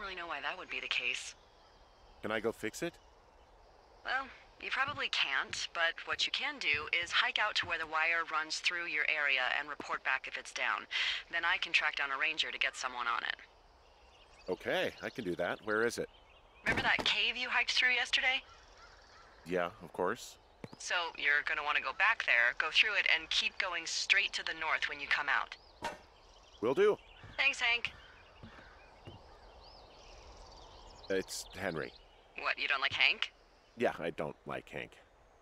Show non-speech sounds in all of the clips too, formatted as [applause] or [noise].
don't really know why that would be the case. Can I go fix it? Well, you probably can't, but what you can do is hike out to where the wire runs through your area and report back if it's down. Then I can track down a ranger to get someone on it. Okay, I can do that. Where is it? Remember that cave you hiked through yesterday? Yeah, of course. So you're gonna want to go back there, go through it, and keep going straight to the north when you come out. Will do. Thanks, Hank. It's Henry. What, you don't like Hank? Yeah, I don't like Hank.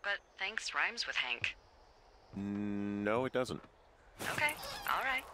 But thanks rhymes with Hank. No, it doesn't. Okay, alright.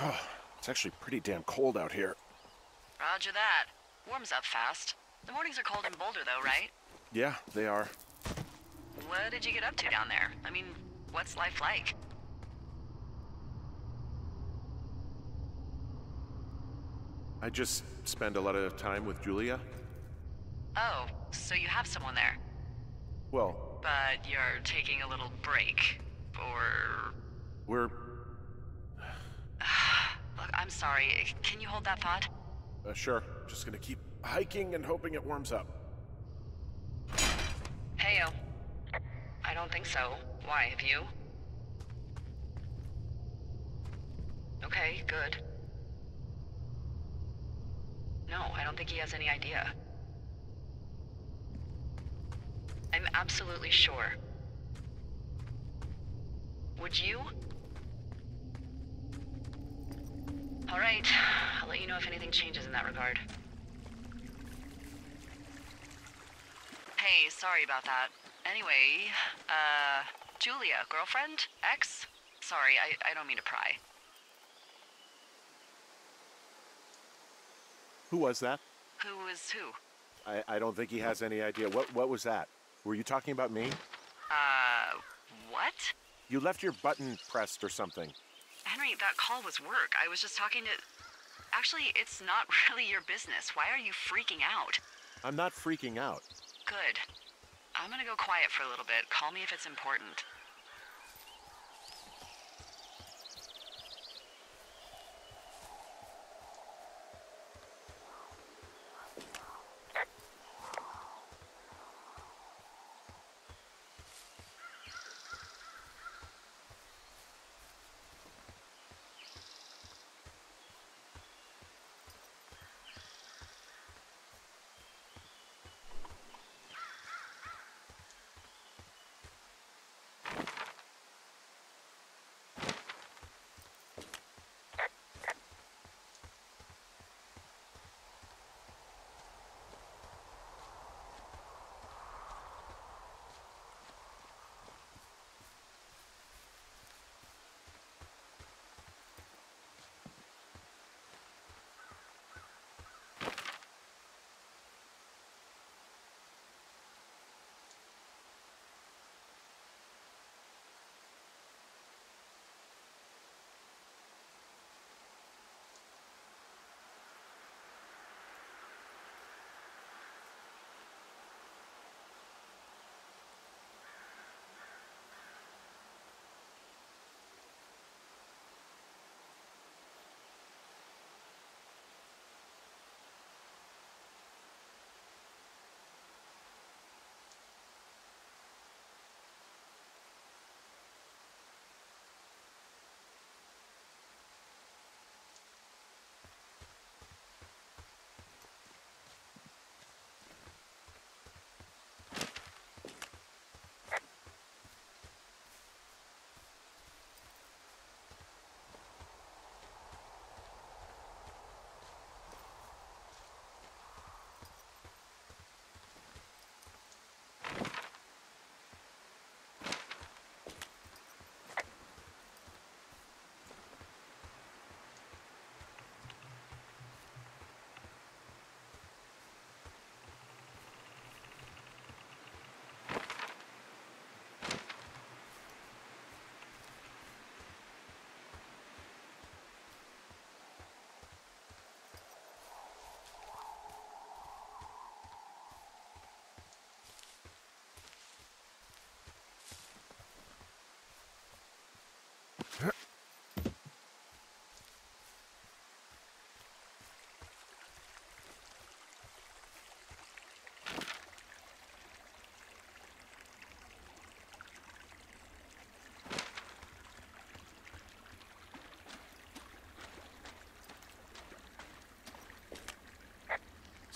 Oh, it's actually pretty damn cold out here. Roger that. Warms up fast. The mornings are cold in Boulder, though, right? Yeah, they are. What did you get up to down there? I mean, what's life like? I just spend a lot of time with Julia. Oh, so you have someone there. Well, But you're taking a little break. Or. we're. [sighs] Look, I'm sorry. Can you hold that thought? Uh, sure. Just gonna keep hiking and hoping it warms up. Heyo. I don't think so. Why, have you? Okay, good. No, I don't think he has any idea. I'm absolutely sure. Would you? All right, I'll let you know if anything changes in that regard. Hey, sorry about that. Anyway, uh, Julia, girlfriend? Ex? Sorry, I, I don't mean to pry. Who was that? Who was who? I, I don't think he has any idea. What what was that? Were you talking about me? Uh, what? You left your button pressed or something. Henry, that call was work. I was just talking to. Actually, it's not [laughs] really your business. Why are you freaking out? I'm not freaking out. Good. I'm gonna go quiet for a little bit. Call me if it's important.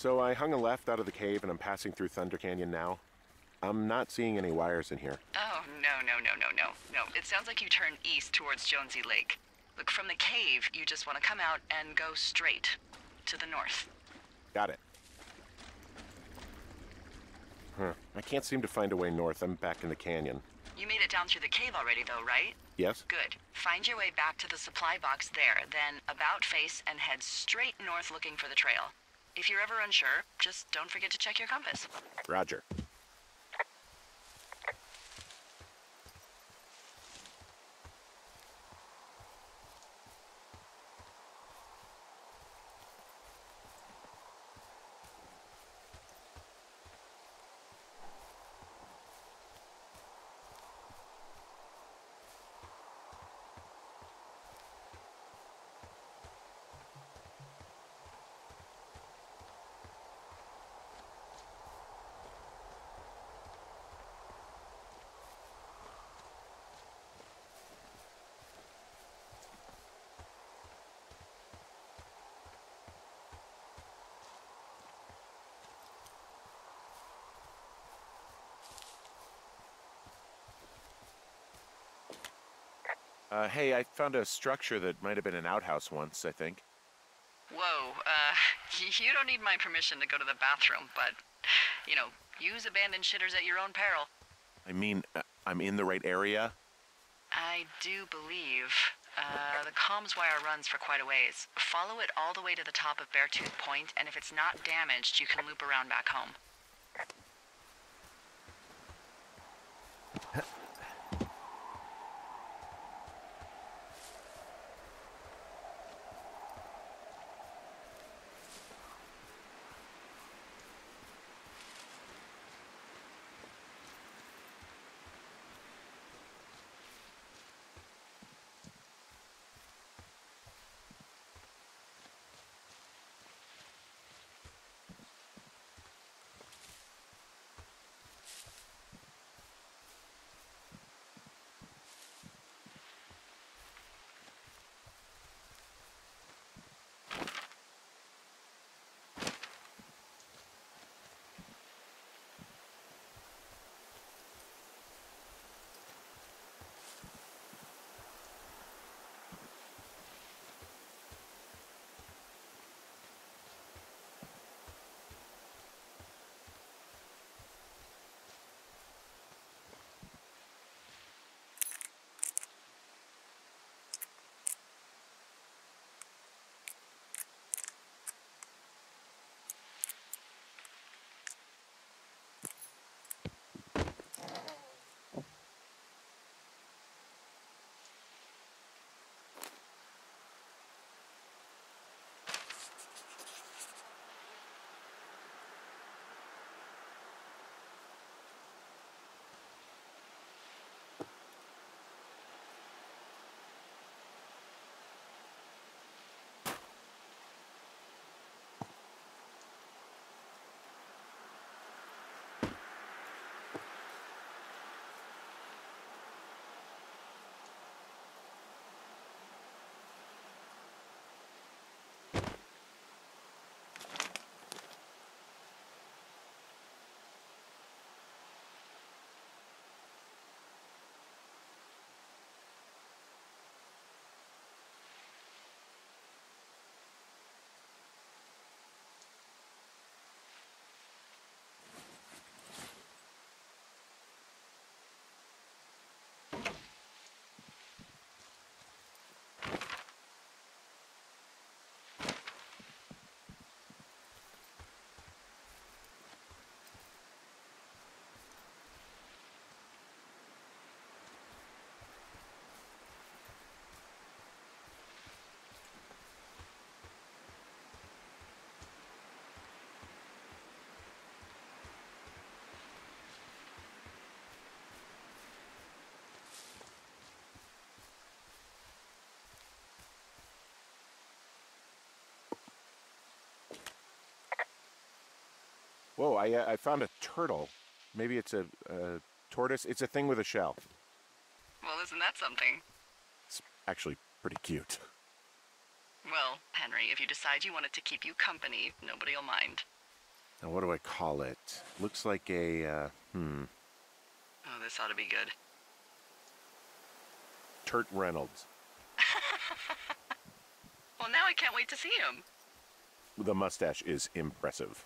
So I hung a left out of the cave and I'm passing through Thunder Canyon now. I'm not seeing any wires in here. Oh, no, no, no, no, no. No, it sounds like you turn east towards Jonesy Lake. Look, from the cave, you just want to come out and go straight to the north. Got it. Huh. I can't seem to find a way north. I'm back in the canyon. You made it down through the cave already, though, right? Yes? Good. Find your way back to the supply box there, then about face and head straight north looking for the trail. If you're ever unsure, just don't forget to check your compass. Roger. Uh, hey, I found a structure that might have been an outhouse once, I think. Whoa, uh, [laughs] you don't need my permission to go to the bathroom, but, you know, use abandoned shitters at your own peril. I mean, uh, I'm in the right area. I do believe. Uh, the comms wire runs for quite a ways. Follow it all the way to the top of Beartooth Point, and if it's not damaged, you can loop around back home. Whoa, I, uh, I found a turtle. Maybe it's a, a tortoise. It's a thing with a shell. Well, isn't that something? It's actually pretty cute. Well, Henry, if you decide you want it to keep you company, nobody'll mind. Now, what do I call it? Looks like a, uh, hmm, Oh, this ought to be good. Turt Reynolds. [laughs] Well, now I can't wait to see him. The mustache is impressive.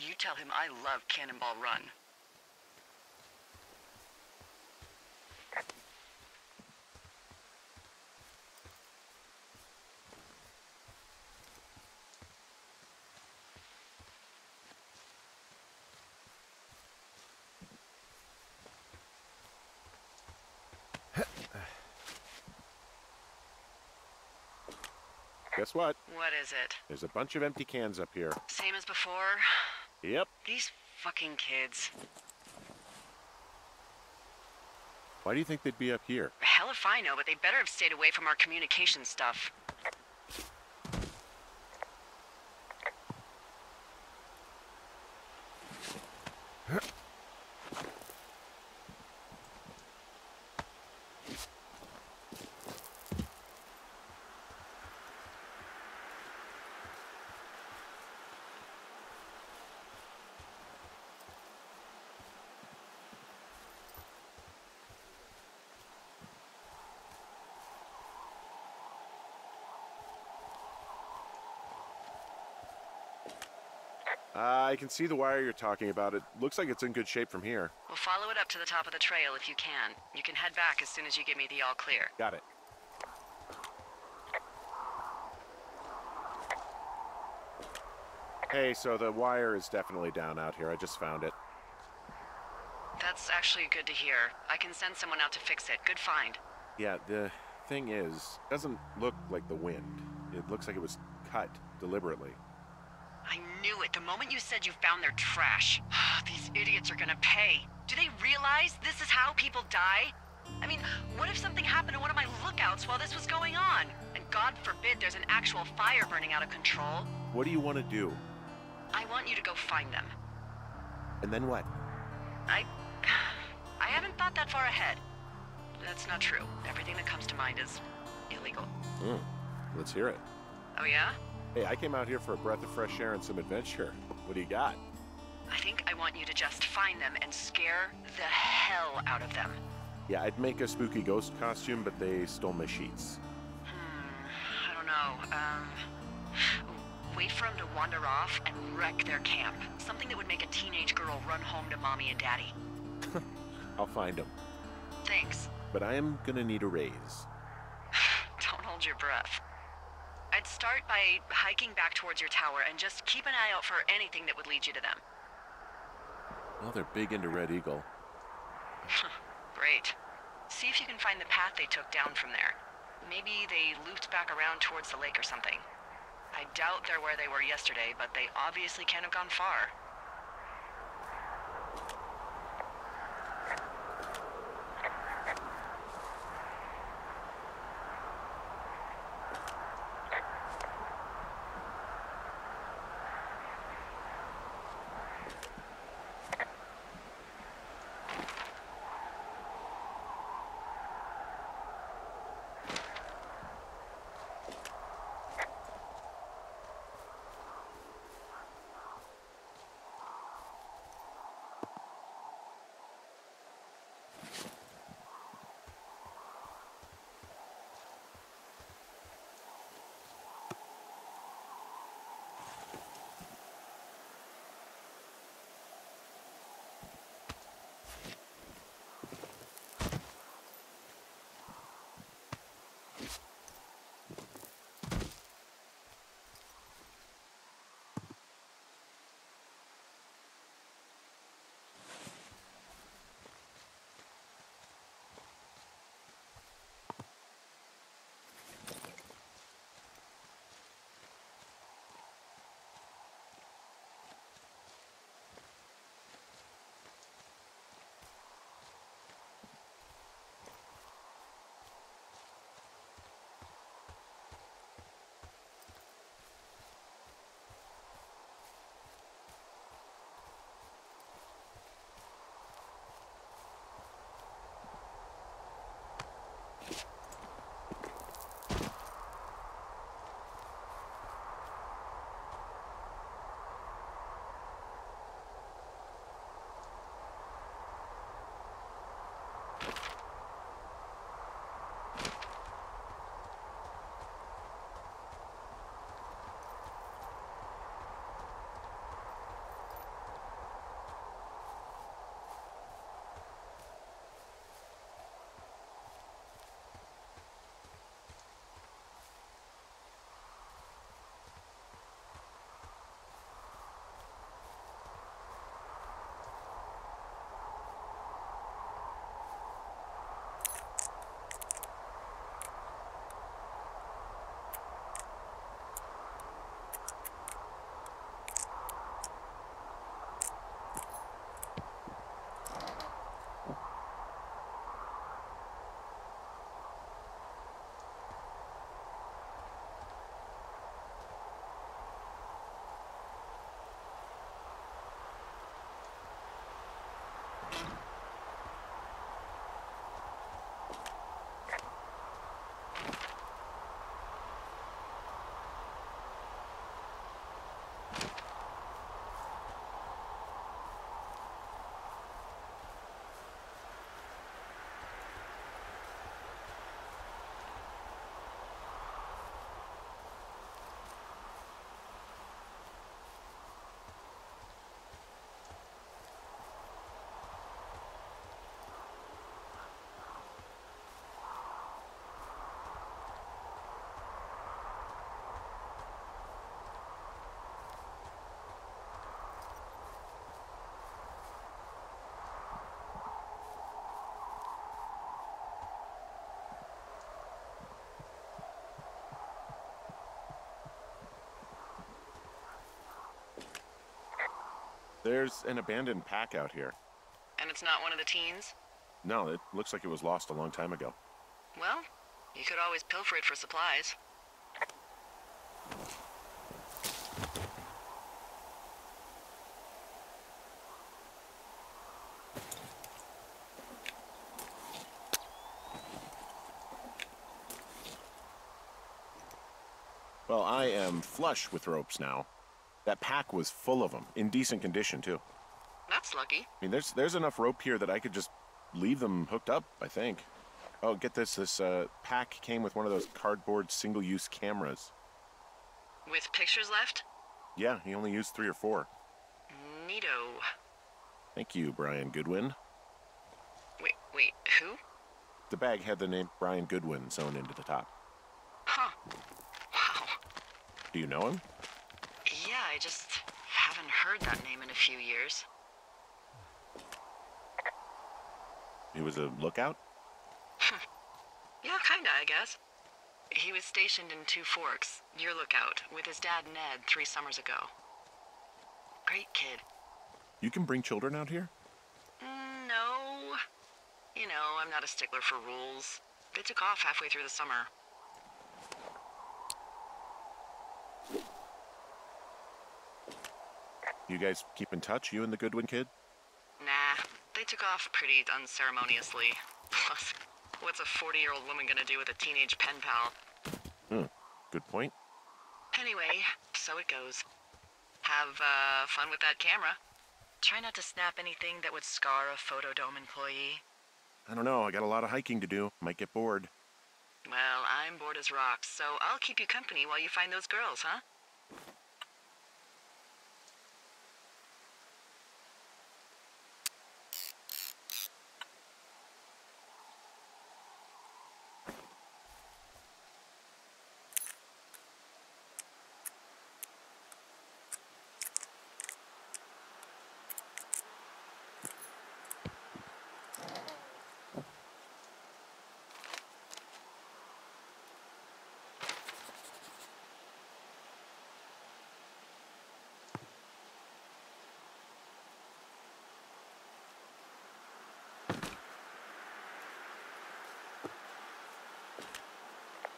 You tell him I love Cannonball Run. Guess what? What is it? There's a bunch of empty cans up here. Same as before? Yep. These fucking kids. Why do you think they'd be up here? Hell if I know, but they better have stayed away from our communication stuff. Huh? [laughs] Uh, I can see the wire you're talking about. It looks like it's in good shape from here. We'll follow it up to the top of the trail if you can. You can head back as soon as you give me the all clear. Got it. Hey, so the wire is definitely down out here. I just found it. That's actually good to hear. I can send someone out to fix it. Good find. Yeah, the thing is, doesn't look like the wind. It looks like it was cut deliberately. I knew it the moment you said you found their trash. [sighs] These idiots are gonna pay. Do they realize this is how people die? I mean, what if something happened to one of my lookouts while this was going on? And God forbid there's an actual fire burning out of control. What do you want to do? I want you to go find them. And then what? I... [sighs] I haven't thought that far ahead. That's not true. Everything that comes to mind is illegal. Hmm. Let's hear it. Oh yeah? Hey, I came out here for a breath of fresh air and some adventure. What do you got? I think I want you to just find them and scare the hell out of them. Yeah, I'd make a spooky ghost costume, but they stole my sheets. Hmm, I don't know. Um, wait for them to wander off and wreck their camp. Something that would make a teenage girl run home to mommy and daddy. [laughs] I'll find them. Thanks. But I am gonna need a raise. [sighs] Don't hold your breath. I'd start by hiking back towards your tower and just keep an eye out for anything that would lead you to them. Well, they're big into Red Eagle. [laughs] Great. See if you can find the path they took down from there. Maybe they looped back around towards the lake or something. I doubt they're where they were yesterday, but they obviously can't have gone far. There's an abandoned pack out here. And it's not one of the teens? No, it looks like it was lost a long time ago. Well, you could always pilfer it for supplies. Well, I am flush with ropes now. That pack was full of them, in decent condition too. That's lucky. I mean, there's there's enough rope here that I could just leave them hooked up. I think. Oh, get this! This uh, pack came with one of those cardboard single-use cameras. With pictures left? Yeah, he only used three or four. Neato. Thank you, Brian Goodwin. Wait, wait, who? The bag had the name Brian Goodwin sewn into the top. Huh. Wow. Do you know him? Just haven't heard that name in a few years. He was a lookout? [laughs] Yeah, kinda, I guess. He was stationed in Two Forks, your lookout, with his dad Ned three summers ago. Great kid. You can bring children out here? Mm, No. You know, I'm not a stickler for rules. They took off halfway through the summer. You guys keep in touch, you and the Goodwin kid? Nah, they took off pretty unceremoniously. Plus, what's a 40 year old woman gonna do with a teenage pen pal? Hmm. Good point. Anyway, so it goes. Have uh, fun with that camera. Try not to snap anything that would scar a Fotodome employee. I don't know. I got a lot of hiking to do. Might get bored. Well, I'm bored as rocks, so I'll keep you company while you find those girls, huh?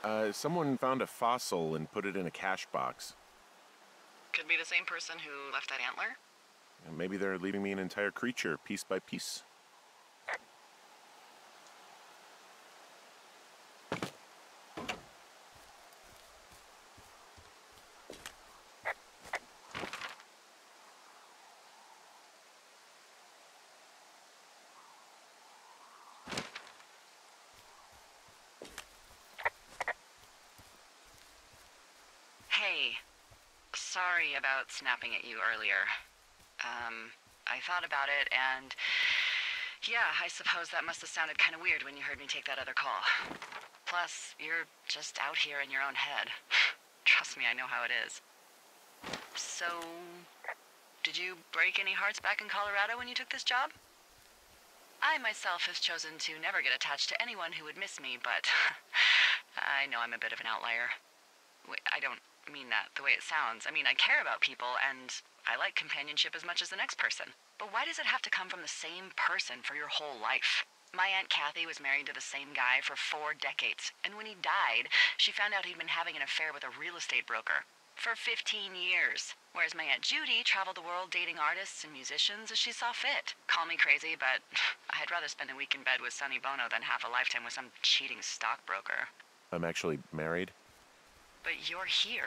Uh, someone found a fossil and put it in a cash box. Could be the same person who left that antler. Maybe they're leaving me an entire creature, piece by piece. Hey, sorry about snapping at you earlier. Um, I thought about it and. Yeah, I suppose that must have sounded kind of weird when you heard me take that other call. Plus, you're just out here in your own head. [laughs] Trust me, I know how it is. So, did you break any hearts back in Colorado when you took this job? I myself have chosen to never get attached to anyone who would miss me, but [laughs] I know I'm a bit of an outlier. I don't mean that the way it sounds. I mean, I care about people and I like companionship as much as the next person. But why does it have to come from the same person for your whole life? My Aunt Kathy was married to the same guy for four decades, and when he died, she found out he'd been having an affair with a real estate broker for 15 years. Whereas my Aunt Judy traveled the world dating artists and musicians as she saw fit. Call me crazy, but [sighs] I'd rather spend a week in bed with Sonny Bono than half a lifetime with some cheating stockbroker. I'm actually married. But you're here.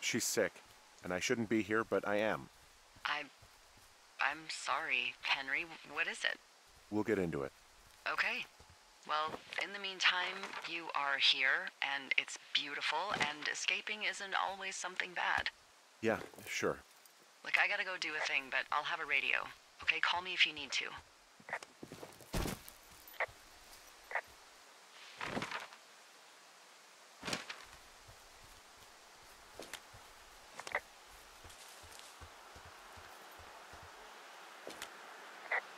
She's sick, and I shouldn't be here, but I am. I. I'm sorry, Henry. What is it? We'll get into it. Okay. Well, in the meantime, you are here, and it's beautiful, and escaping isn't always something bad. Yeah, sure. Look, I gotta go do a thing, but I'll have a radio. Okay, call me if you need to.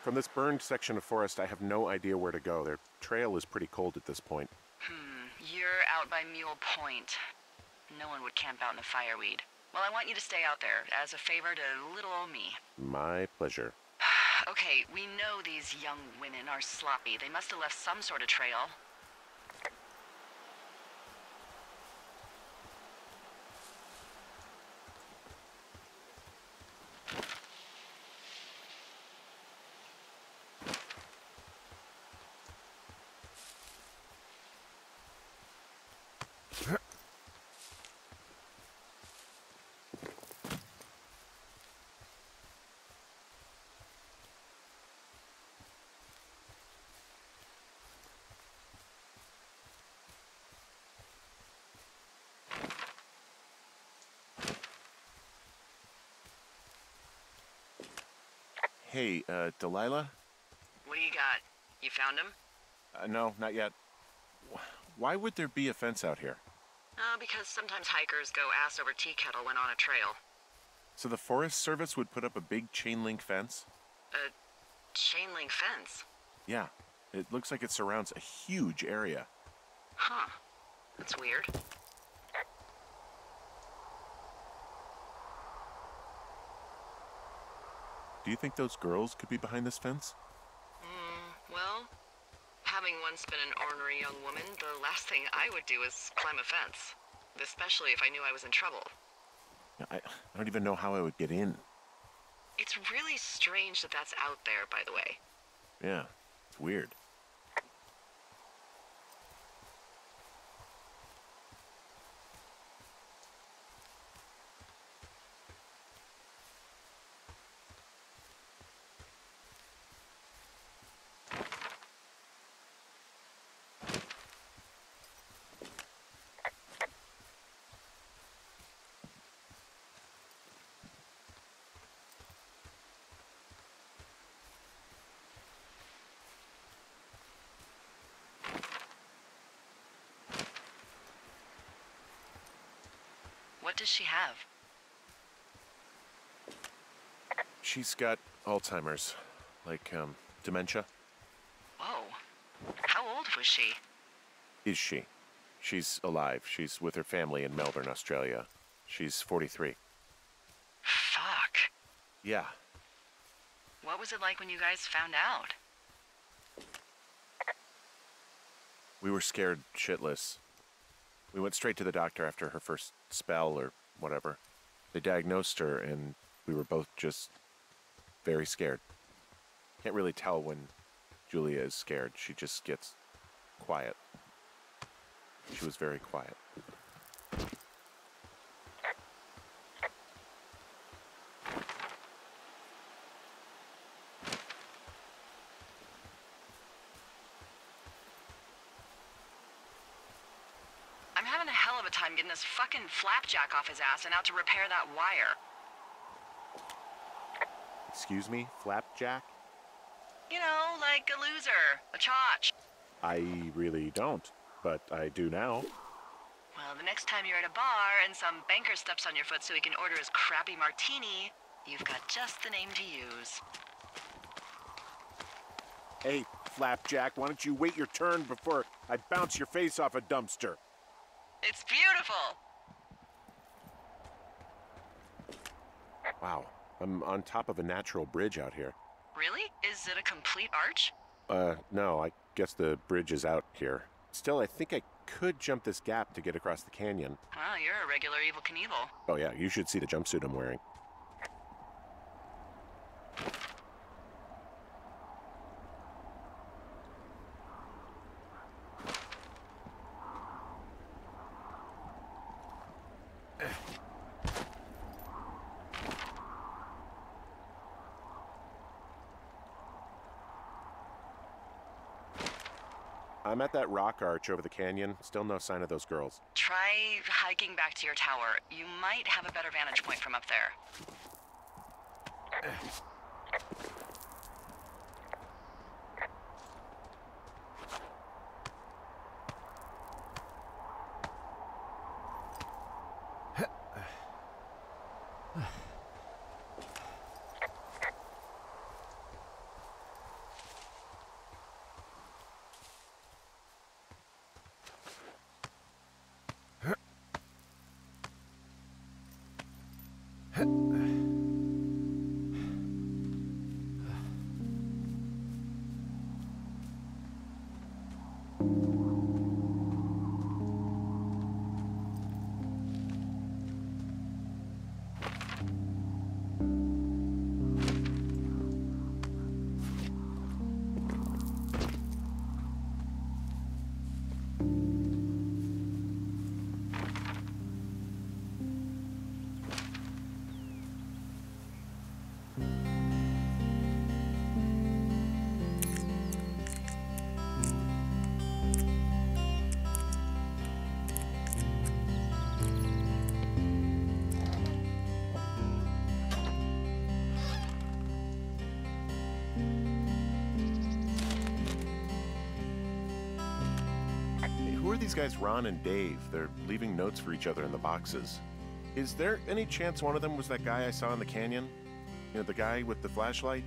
From this burned section of forest, I have no idea where to go. Their trail is pretty cold at this point. Hmm, you're out by Mule Point. No one would camp out in the fireweed. Well, I want you to stay out there as a favor to little old me. My pleasure. [sighs] Okay, we know these young women are sloppy. They must have left some sort of trail. Hey, uh, Delilah? What do you got? You found him? Uh, no, not yet. Why would there be a fence out here? Uh, because sometimes hikers go ass over tea kettle when on a trail. So the Forest Service would put up a big chain link fence? A chain link fence. Yeah. It looks like it surrounds a huge area. Huh. That's weird. Do you think those girls could be behind this fence? Hmm, well, having once been an ornery young woman, the last thing I would do is climb a fence. Especially if I knew I was in trouble. I, I don't even know how I would get in. It's really strange that that's out there, by the way. Yeah, it's weird. What does she have? She's got Alzheimer's, like, um, dementia. Whoa. How old was she? Is she? She's alive. She's with her family in Melbourne, Australia. She's 43. Fuck. Yeah. What was it like when you guys found out? We were scared shitless. We went straight to the doctor after her first spell or whatever. They diagnosed her, and we were both just very scared. Can't really tell when Julia is scared. She just gets quiet. She was very quiet. I'm having a hell of a time getting this fucking flapjack off his ass and out to repair that wire. Excuse me, Flapjack? You know, like a loser, a chotch. I really don't, but I do now. Well, the next time you're at a bar and some banker steps on your foot so he can order his crappy martini, you've got just the name to use. Hey, Flapjack, why don't you wait your turn before I bounce your face off a dumpster? It's beautiful! Wow, I'm on top of a natural bridge out here. Really? Is it a complete arch? Uh, no, I guess the bridge is out here. Still, I think I could jump this gap to get across the canyon. Wow, you're a regular Evel Knievel. Oh, yeah, you should see the jumpsuit I'm wearing. I'm at that rock arch over the canyon. Still no sign of those girls. Try hiking back to your tower. You might have a better vantage point from up there. These guys, Ron and Dave? They're leaving notes for each other in the boxes. Is there any chance one of them was that guy I saw in the canyon? You know, the guy with the flashlight?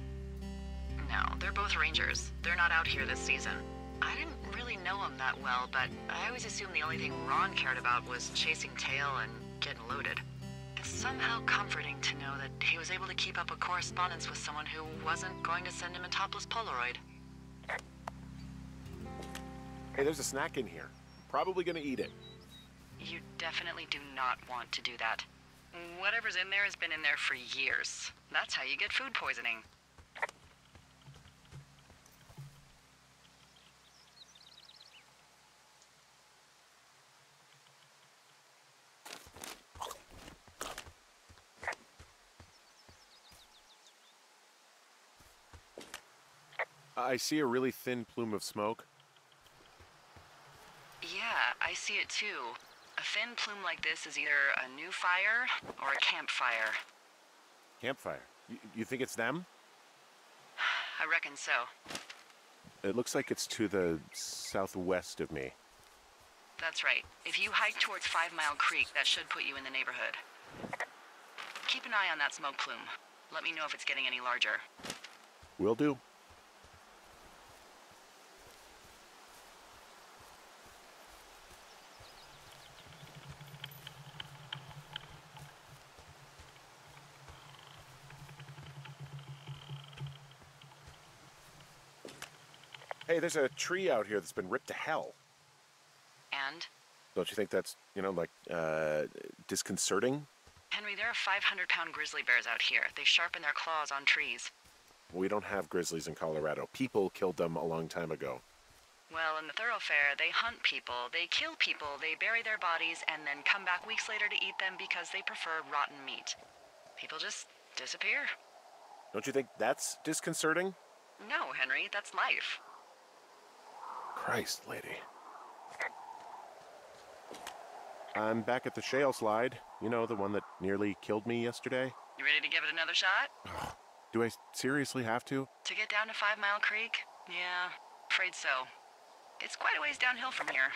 No, they're both rangers. They're not out here this season. I didn't really know him that well, but I always assumed the only thing Ron cared about was chasing tail and getting loaded. It's somehow comforting to know that he was able to keep up a correspondence with someone who wasn't going to send him a topless Polaroid. Hey, there's a snack in here. Probably gonna eat it. You definitely do not want to do that. Whatever's in there has been in there for years. That's how you get food poisoning. I see a really thin plume of smoke. See it too. A thin plume like this is either a new fire or a campfire. Campfire. You, you think it's them? [sighs] I reckon so. It looks like it's to the southwest of me. That's right. If you hike towards Five Mile Creek, that should put you in the neighborhood. Keep an eye on that smoke plume. Let me know if it's getting any larger. Will do. Hey, there's a tree out here that's been ripped to hell. And? Don't you think that's, you know, like, uh, disconcerting? Henry, there are 500 pound grizzly bears out here. They sharpen their claws on trees. We don't have grizzlies in Colorado. People killed them a long time ago. Well, in the thoroughfare, they hunt people, they kill people, they bury their bodies, and then come back weeks later to eat them because they prefer rotten meat. People just disappear. Don't you think that's disconcerting? No, Henry, that's life. Christ, lady. I'm back at the shale slide. You know, the one that nearly killed me yesterday. You ready to give it another shot? Do I seriously have to? To get down to Five Mile Creek? Yeah, afraid so. It's quite a ways downhill from here.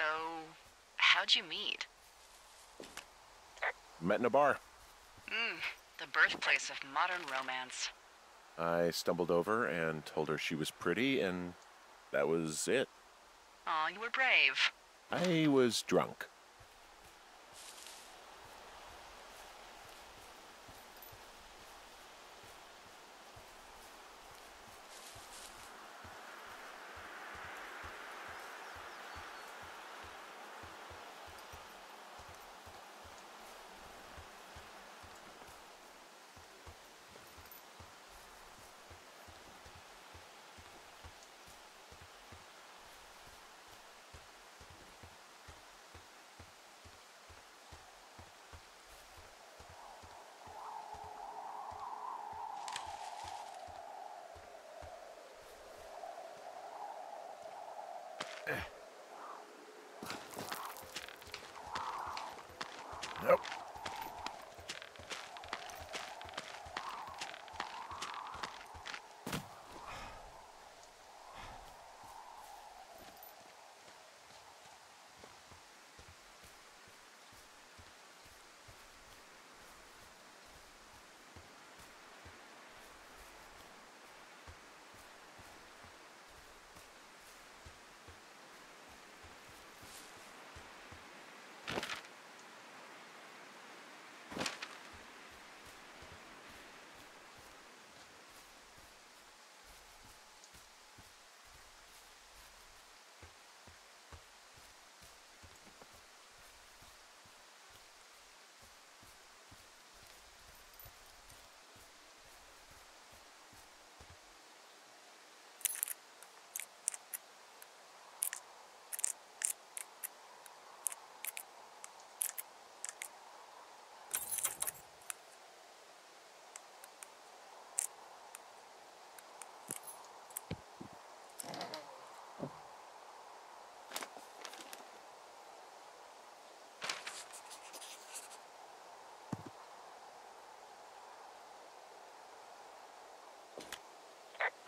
So, how'd you meet? Met in a bar. Mm, the birthplace of modern romance. I stumbled over and told her she was pretty, and that was it. Aw, you were brave. I was drunk. Nope.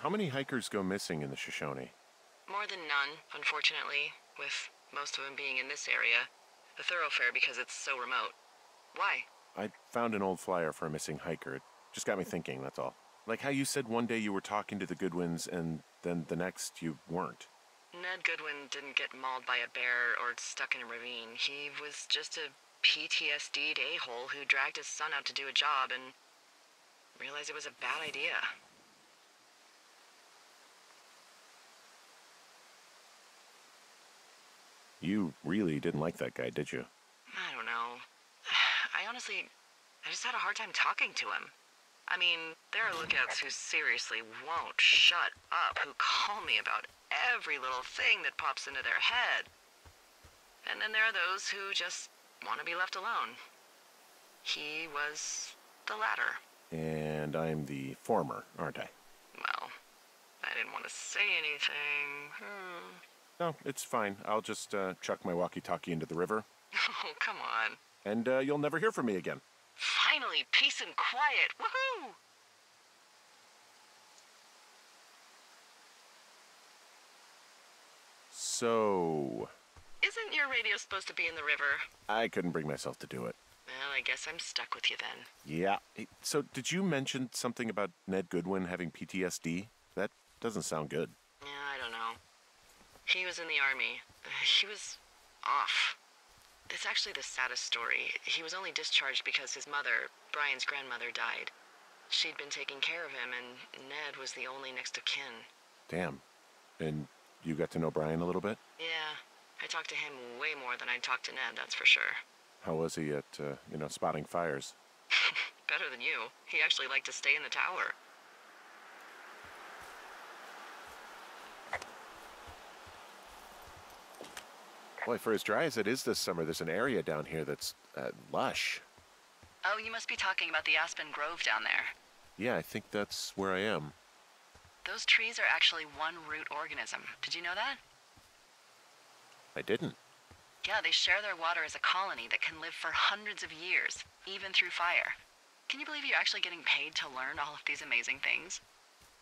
How many hikers go missing in the Shoshone? More than none, unfortunately, with most of them being in this area. The thoroughfare because it's so remote. Why? I found an old flyer for a missing hiker. It just got me thinking, that's all. Like how you said one day you were talking to the Goodwins and then the next you weren't. Ned Goodwin didn't get mauled by a bear or stuck in a ravine. He was just a PTSD'd a-hole who dragged his son out to do a job and realized it was a bad idea. You really didn't like that guy, did you? I don't know. [sighs] I honestly, I just had a hard time talking to him. I mean, there are lookouts who seriously won't shut up, who call me about every little thing that pops into their head. And then there are those who just want to be left alone. He was the latter. And I'm the former, aren't I? Well, I didn't want to say anything. Hmm. No, it's fine. I'll just uh, chuck my walkie talkie into the river, [laughs] Oh, come on. and uh, you'll never hear from me again. Finally, peace and quiet. Woohoo! So, Isn't your radio supposed to be in the river? I couldn't bring myself to do it. Well, I guess I'm stuck with you then. Yeah. So, did you mention something about Ned Goodwin having PTSD? That doesn't sound good. Yeah, I don't know. He was in the army. He was off. It's actually the saddest story. He was only discharged because his mother, Brian's grandmother, died. She'd been taking care of him, and Ned was the only next of kin. Damn. And you got to know Brian a little bit? Yeah, I talked to him way more than I'd talked to Ned, that's for sure. How was he at, uh, you know, spotting fires? [laughs] Better than you. He actually liked to stay in the tower. Boy, for as dry as it is this summer, there's an area down here that's uh, lush. Oh, you must be talking about the Aspen Grove down there. Yeah, I think that's where I am. Those trees are actually one root organism. Did you know that? I didn't. Yeah, they share their water as a colony that can live for hundreds of years, even through fire. Can you believe you're actually getting paid to learn all of these amazing things?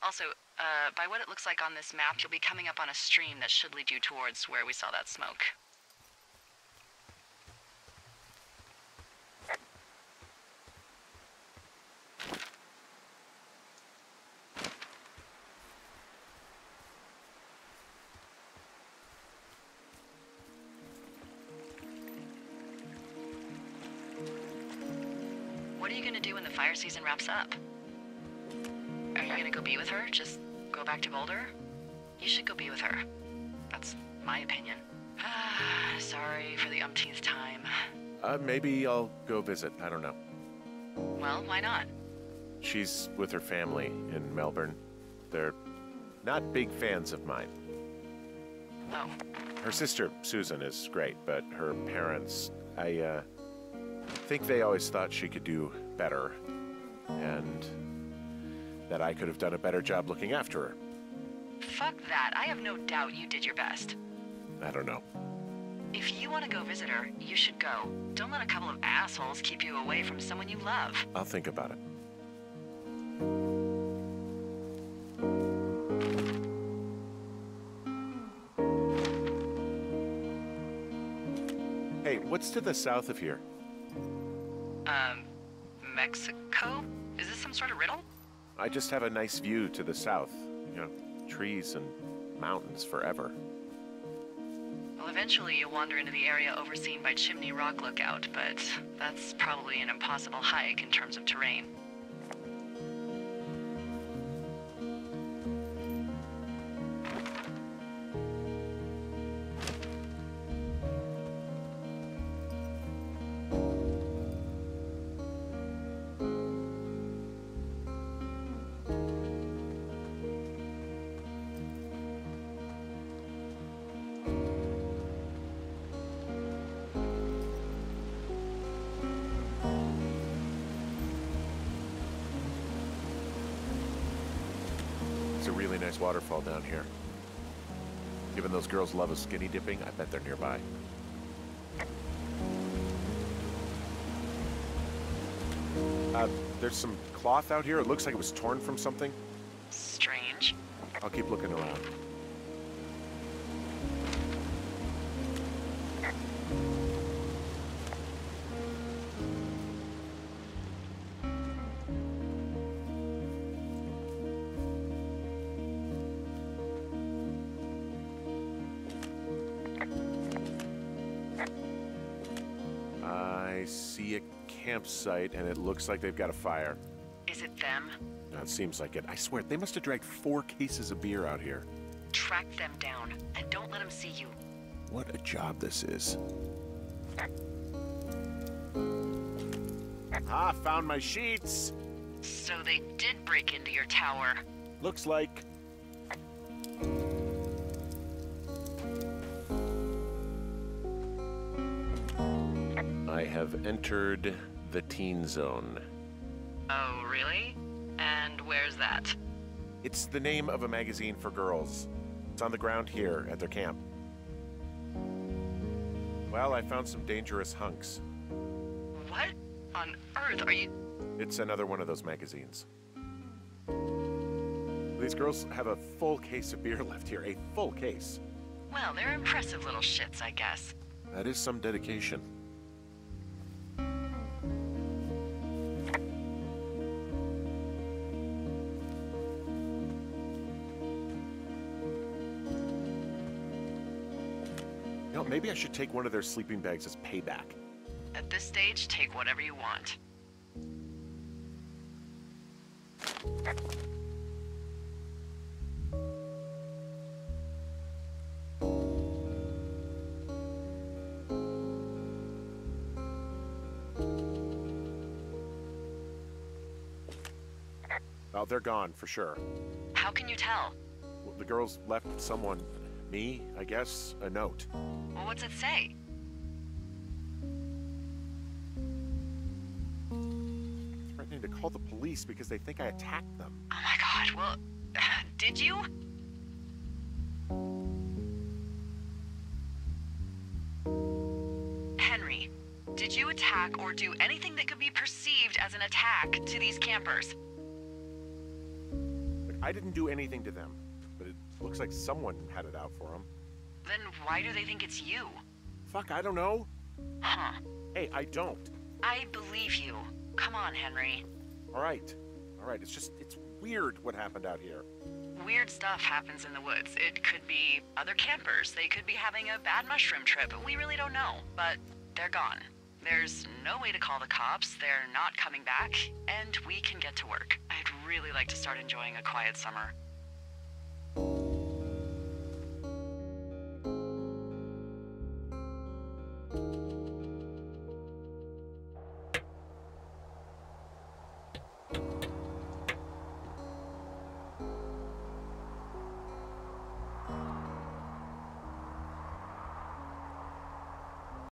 Also, uh, by what it looks like on this map, you'll be coming up on a stream that should lead you towards where we saw that smoke. Go back to Boulder? You should go be with her. That's my opinion. [sighs] Sorry for the umpteenth time. Uh, maybe I'll go visit. I don't know. Well, why not? She's with her family in Melbourne. They're not big fans of mine. Oh, Her sister, Susan, is great, but her parents, I, uh, think they always thought she could do better. And that I could have done a better job looking after her. fuck that. I have no doubt you did your best. I don't know. If you want to go visit her, you should go. Don't let a couple of assholes keep you away from someone you love. I'll think about it. Hey, what's to the south of here? Um, Mexico? Is this some sort of riddle? I just have a nice view to the south. You know, trees and mountains forever. Well, eventually you'll wander into the area overseen by Chimney Rock Lookout, but that's probably an impossible hike in terms of terrain. Girls love a skinny dipping, I bet they're nearby. Uh, there's some cloth out here. It looks like it was torn from something. Strange. I'll keep looking around. Campsite, and it looks like they've got a fire. Is it them? That seems like it. I swear, they must have dragged four cases of beer out here. Track them down, and don't let them see you. What a job this is. Ah, found my sheets. So they did break into your tower. Looks like. I have entered the teen zone. Oh, really? And where's that? It's the name of a magazine for girls. It's on the ground here at their camp. Well, I found some dangerous hunks. What on earth are you? It's another one of those magazines. These girls have a full case of beer [laughs] left here, a full case. Well, they're impressive little shits, I guess. That is some dedication. Maybe I should take one of their sleeping bags as payback. At this stage, take whatever you want. Oh, they're gone for sure. How can you tell? Well, The girls left someone, me, I guess, a note. Well, what's it say? Threatening to call the police because they think I attacked them. Oh my god, well, [sighs] did you? Henry, did you attack or do anything that could be perceived as an attack to these campers? Look, I didn't do anything to them, looks like someone had it out for him. Then why do they think it's you? Fuck, I don't know. Huh. Hey, I don't. I believe you. Come on, Henry. All right. All right. It's just, it's weird what happened out here. Weird stuff happens in the woods. It could be other campers. They could be having a bad mushroom trip. We really don't know. But they're gone. There's no way to call the cops. They're not coming back. And we can get to work. I'd really like to start enjoying a quiet summer.